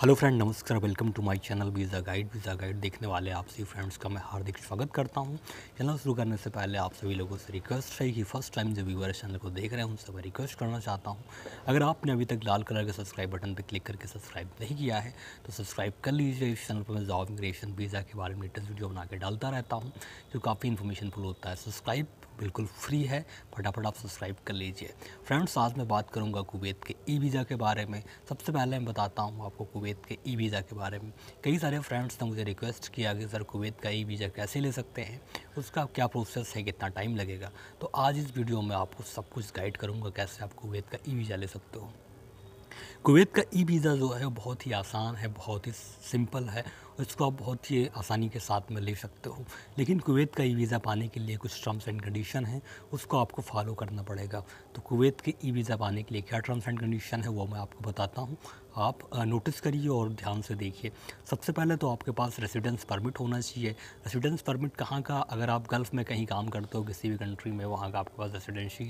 Hello friend, नमस्कार। Welcome to my channel visa guide. Visa guide देखने वाले आप सभी फ्रेंड्स का मैं हार्दिक स्वागत करता हूँ। चैनल शुरू करने से पहले आप सभी लोगों से रिक्वेस्ट है कि फ़र्स्ट टाइम जो व्यूअर चैनल को देख रहे हैं, उनसे मैं रिक्वेस्ट करना चाहता हूँ। अगर आपने अभी तक लाल कलर के सब्सक्राइब बटन पर क्लिक करके सब्सक्राइब नहीं किया है तो सब्सक्राइब कर लीजिए। इस चैनल पर मैं जॉब इमिग्रेशन वीज़ा के बारे में लेटेस्ट वीडियो बना के डालता रहता हूँ, जो काफ़ी इन्फॉर्मेशन फुल होता है। सब्सक्राइब बिल्कुल फ्री है, फटाफट आप सब्सक्राइब कर लीजिए। फ्रेंड्स, आज मैं बात करूँगा कुवैत के ई वीज़ा के बारे में। सबसे पहले मैं बताता हूँ आपको कुवैत के ई वीज़ा के बारे में। कई सारे फ्रेंड्स ने मुझे रिक्वेस्ट किया कि, सर, कुवैत का ई वीज़ा कैसे ले सकते हैं? उसका क्या प्रोसेस है? कितना टाइम लगेगा? तो आज इस वीडियो में आपको सब कुछ गाइड करूँगा कैसे आप कुवैत का ई वीज़ा ले सकते हो। कुवैत का ई वीज़ा जो है, बहुत ही आसान है, बहुत ही सिंपल है। इसको आप बहुत ही आसानी के साथ में ले सकते हो। लेकिन कुवैत का ई वीज़ा पाने के लिए कुछ टर्म्स एंड कंडीशन है, उसको आपको फॉलो करना पड़ेगा। तो कुवैत के ई वीज़ा पाने के लिए क्या टर्म्स एंड कंडीशन है, वो मैं आपको बताता हूँ। आप नोटिस करिए और ध्यान से देखिए। सबसे पहले तो आपके पास रेसिडेंस परमिट होना चाहिए। रेसिडेंस परमिट कहाँ का? अगर आप गल्फ़ में कहीं काम करते हो, किसी भी कंट्री में, वहाँ का आपके पास रेसिडेंसी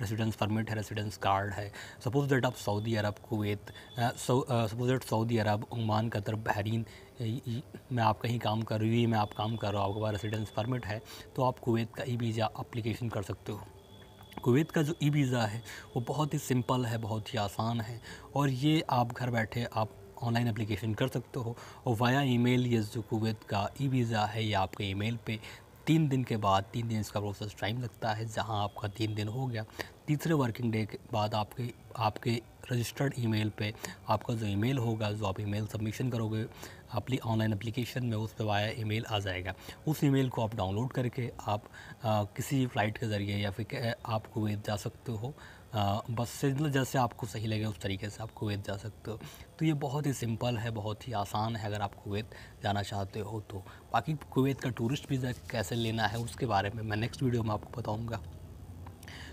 रेसिडेंस परमिट है रेसिडेंस कार्ड है। सपोज़ दैट आप Saudi Arab Kuwait suppose that Saudi Arab Oman Qatar Bahrain में आप कहीं काम कर रही में आप काम कर रहे हो, आपके पास रेसिडेंस परमिट है तो आप कुवैत का ई वीज़ा अप्लीकेशन कर सकते हो। कुवैत का जो ई वीज़ा है, वो बहुत ही सिंपल है, बहुत ही आसान है और ये आप घर बैठे आप ऑनलाइन एप्लीकेशन कर सकते हो और वाया ईमेल ये जो कुवैत का ई वीज़ा है ये आपके ईमेल पे तीन दिन के बाद तीन दिन इसका प्रोसेस टाइम लगता है जहाँ आपका तीन दिन हो गया। तीसरे वर्किंग डे के बाद आपके आपके रजिस्टर्ड ईमेल पे आपका जो ईमेल होगा जो आप ईमेल सबमिशन करोगे अपनी ऑनलाइन एप्लीकेशन में उस पर वाया ईमेल आ जाएगा। उस ईमेल को आप डाउनलोड करके आप आ, किसी फ़्लाइट के ज़रिए या फिर आप कुवैत जा सकते हो। बस से जैसे आपको सही लगे, उस तरीके से आप कुवैत जा सकते हो। तो ये बहुत ही सिंपल है, बहुत ही आसान है, अगर आप कुवैत जाना चाहते हो तो। बाकी कुवैत का टूरिस्ट वीज़ा कैसे लेना है, उसके बारे में मैं नेक्स्ट वीडियो में आपको बताऊँगा।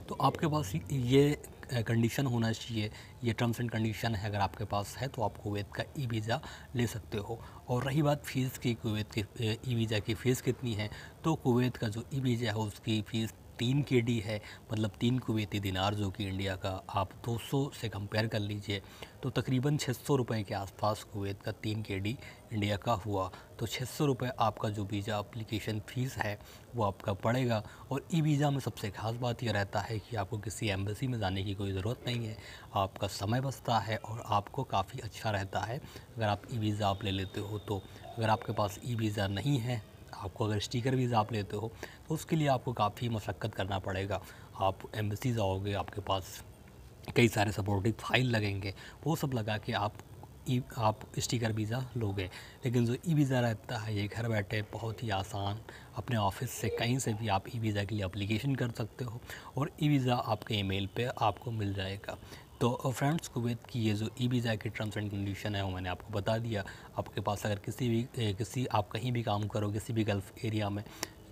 तो आपके पास ये कंडीशन होना चाहिए, ये टर्म्स एंड कंडीशन है, अगर आपके पास है तो आप कुवैत का ई वीज़ा ले सकते हो। और रही बात फ़ीस की, कुवैत की ई वीज़ा की फ़ीस कितनी है तो कुवैत का जो ई वीज़ा है उसकी फ़ीस तीन के डी है मतलब तीन कुवैती दिनार जो कि इंडिया का आप 200 से कंपेयर कर लीजिए तो तकरीबन छः सौ रुपये के आसपास कुवैत का तीन के डी इंडिया का हुआ। तो छः सौ रुपये आपका जो वीज़ा अप्लीकेशन फ़ीस है, वो आपका पड़ेगा। और ई वीज़ा में सबसे ख़ास बात यह रहता है कि आपको किसी एम्बेसी में जाने की कोई ज़रूरत नहीं है। आपका समय बचता है और आपको काफ़ी अच्छा रहता है। अगर आप ई वीज़ा आप ले लेते हो तो अगर आपके पास ई वीज़ा नहीं है आपको अगर स्टिकर वीज़ा आप लेते हो तो उसके लिए आपको काफ़ी मशक्क़त करना पड़ेगा। आप एम्बेसी जाओगे, आपके पास कई सारे सपोर्टिव फ़ाइल लगेंगे, वो सब लगा के आप ई, आप स्टिकर वीज़ा लोगे। लेकिन जो ई वीज़ा रहता है, ये घर बैठे बहुत ही आसान, अपने ऑफ़िस से कहीं से भी आप ई वीज़ा के लिए अप्लीकेशन कर सकते हो और ई वीज़ा आपके ईमेल पे आपको मिल जाएगा। तो फ्रेंड्स कुवैत की ये जो ई वीज़ा की टर्म्स एंड कंडीशन है वो मैंने आपको बता दिया। आपके पास अगर किसी भी किसी, आप कहीं भी काम करो, किसी भी गल्फ़ एरिया में,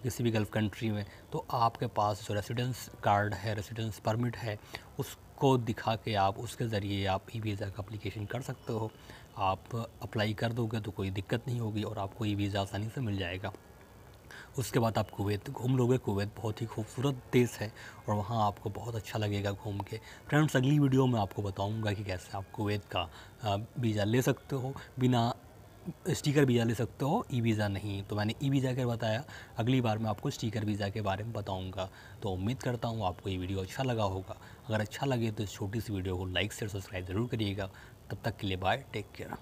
किसी भी गल्फ़ कंट्री में तो आपके पास जो रेसिडेंस कार्ड है रेसिडेंस परमिट है, उसको दिखा के आप, उसके ज़रिए आप ई वीज़ा का अप्लीकेशन कर सकते हो। आप अप्लाई कर दोगे तो कोई दिक्कत नहीं होगी और आपको ई वीज़ा आसानी से मिल जाएगा। उसके बाद आप कुवैत, घूम लोगे। कुवैत बहुत ही खूबसूरत देश है और वहाँ आपको बहुत अच्छा लगेगा घूम के। फ्रेंड्स, अगली वीडियो में आपको बताऊँगा कि कैसे आप कुवैत का वीज़ा ले सकते हो। बिना स्टिकर वीज़ा ले सकते हो ई वीज़ा नहीं। तो मैंने ई वीज़ा के बताया। अगली बार मैं आपको स्टिकर वीज़ा के बारे में बताऊँगा। तो उम्मीद करता हूँ आपको ये वीडियो अच्छा लगा होगा। अगर अच्छा लगे तो इस छोटी सी वीडियो को लाइक, शेयर, सब्सक्राइब ज़रूर करिएगा। तब तक के लिए बाय, टेक केयर।